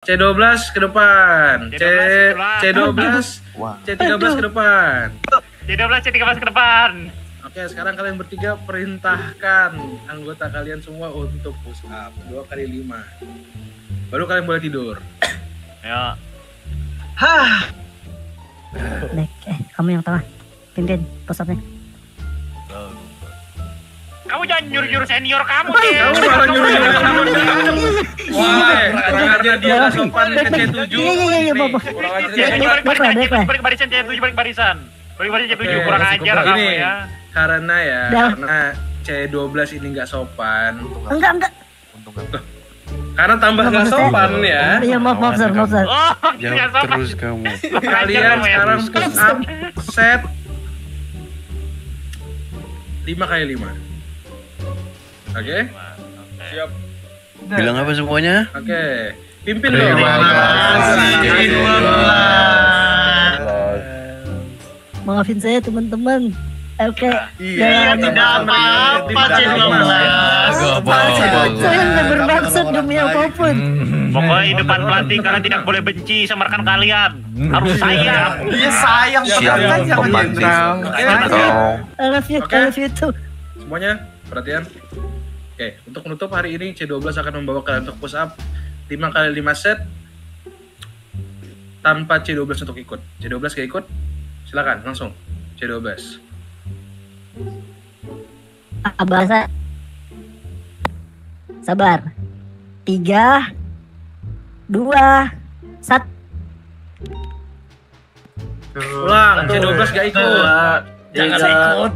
C12 ke depan. C C12 C12 Wah. C13 ke depan. C12 C13 ke depan. Oke, sekarang kalian bertiga perintahkan anggota kalian semua untuk push up dua kali lima. Baru kalian boleh tidur. Ya. Baik, eh, kamu yang tengah. Pimpin pusatnya. Kamu jangan nyuruh-nyuruh senior kamu, Kamu Cil. malah nyuruh Wah, karena dia nggak sopan ke C7. Iya, iya, iya, Bapak. Kurang ajar. C7 balik barisan, baik lah. balik barisan, C7 balik barisan. Balik barisan C7, Oke, kurang ajar kamu ya. karena ya, karena C12 ini nggak sopan. Enggak, enggak. Untung. Karena tambah nggak sopan ya. Iya, maaf, maaf, Sir, maaf, Sir. Oh, Jawab terus kamu. Kalian Ajar, sekarang men. push up set 5 kali 5. Oke? Siap. Bilang apa semuanya? Oke. Pimpin dong. Terima Maafin saya, teman-teman. Oke. Iya, tidak apa-apa, Saya nggak bermaksud demi apa pun. Pokoknya di depan pelatih kalian tidak boleh benci sama rekan kalian. Harus sayang. Iya sayang Siap, pembantu. Dong. I love you, Oke. I love you too. Semuanya perhatian. Oke, untuk menutup hari ini C12 akan membawa kalian untuk push up 5 kali 5 set tanpa C12 untuk ikut. C12 gak ikut? Silakan langsung. C12. Abah saya. Sabar. Tiga, dua, satu. Ulang, C12 gak ikut. Jangan ikut.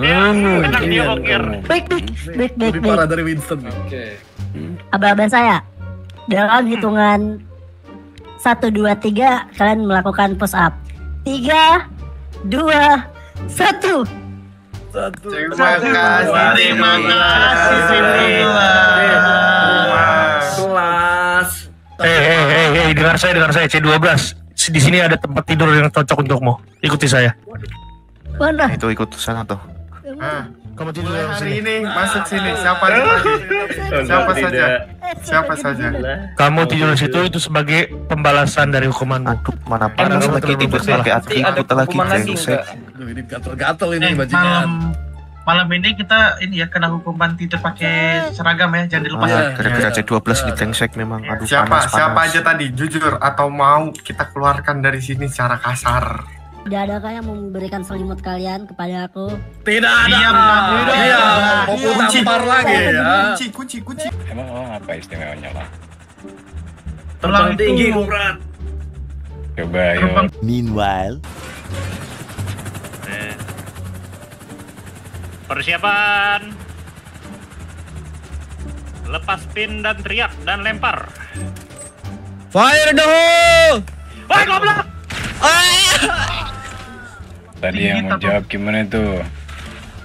Enak dia bokir. Baik, baik, baik, baik, baik. dari Winston. Oke. Abah-abah saya. Dalam hitungan satu, dua, tiga, kalian melakukan push up. Tiga, dua, satu. Terima kasih. Terima kasih. Eh, eh, eh, eh, dengar saya, dengar saya C12. Di sini ada tempat tidur yang cocok untukmu. Ikuti saya. Mana? Itu ikut sana tuh. Ah, Kamu tidur mulai di hari sini. ini masuk sini. Siapa lagi? Siapa saja? Siapa saja? Kamu tidur di situ itu sebagai pembalasan dari hukumanmu. Aduh, mana kamu lagi tidur pakai atribut lagi brengsek. ini gatel-gatel ini Eh, malam ini kita ini ya kena hukuman tidur pakai seragam ya jangan dilepas ya. Ah, Gara-gara C12 ini brengsek memang. Aduh, Siapa? panas, Siapa panas. aja tadi? Jujur atau mau kita keluarkan dari sini secara kasar? Tidak adakah yang memberikan selimut kalian kepada aku? Tidak Diam, Iya, mau ku tampar lagi ya. Kunci, kunci, kunci. Emang oh, apa istimewanya lah? Tolong tinggi Coba yuk. Meanwhile, Persiapan. Lepas pin dan teriak dan lempar. Fire the hole! Woi goblok! Tadi yang mau jawab gimana tuh?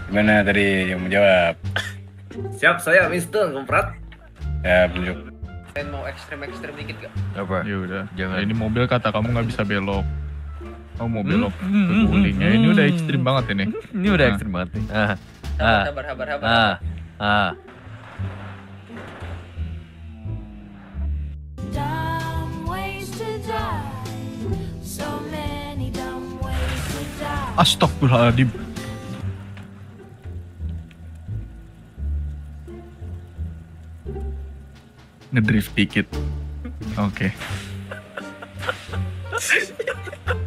Gimana tadi yang mau jawab? Siap saya Mister Komprat. Ya, tunjuk. Kalian mau ekstrem-ekstrem dikit gak? Apa? Ya udah, Jangan. Ini mobil kata kamu nggak bisa belok. Kamu mau belok ke guling ya. Ini udah ekstrim banget ini. Ini udah ekstrem banget nih. Ah, sabar, sabar, sabar. Ah, ah. Dumb ways to die. So many dumb ways to die. Astagfirullahaladzim. Ngedrift dikit. Oke. Ngedrip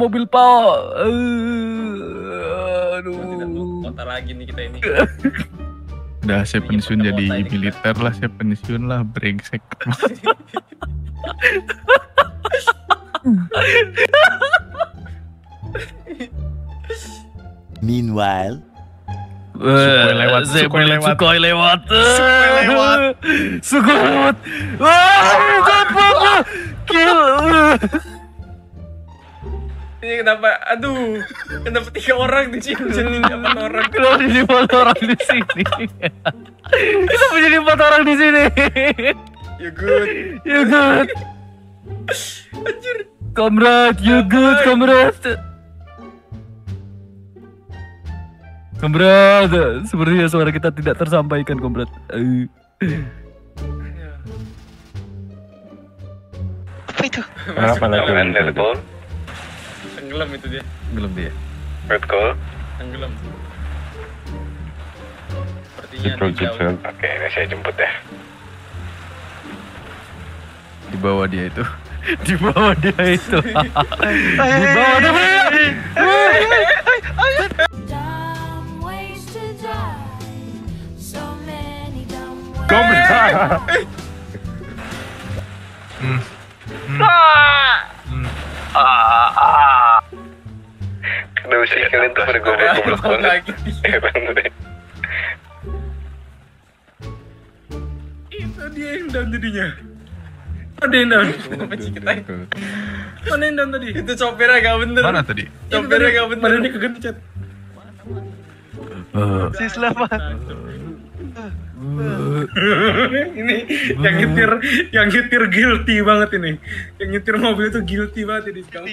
mobil pau. Uh, aduh. Kota lagi nih kita ini. Udah saya pensiun jadi militer lah, saya pensiun lah, brengsek. meanwhile, Sukhoi lewat, Saya Sukhoi beli lewat. Sukhoi lewat. Sukhoi lewat. Sukhoi lewat. Wah, kill. Kenapa? Aduh, kenapa tiga orang di sini jadi empat orang? Kenapa jadi empat orang di sini? Kenapa jadi empat orang di sini? You good. Ya good. Comrade, you good, comrade. Comrade, sepertinya suara kita tidak tersampaikan, comrade. Eh. Kenapa lah tuh? Tenggelam itu dia. Belum dia. Red call? Tenggelam. Sepertinya it, jauh. Oke, ini saya jemput ya. Di bawah dia itu. Di bawah dia itu. Di bawah dia. Dumb ways sih kalian tuh pada goblok-goblok banget? Lagi. Heran deh. Itu dia yang down jadinya. Ada yang down. Kita? Mana yang down tadi? Itu sopirnya gak bener. Mana tadi? Sopirnya gak bener. Mana dia kegencet. Si ini yang nyetir yang nyetir guilty banget ini yang nyetir mobil itu guilty banget ini sekarang